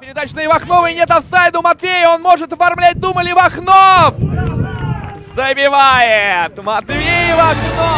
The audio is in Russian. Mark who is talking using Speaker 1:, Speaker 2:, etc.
Speaker 1: Передача на Ивахнова и нет офсайда у Матвея. Он может оформлять Думали Ивахнов. Забивает Матвей Ивахнов.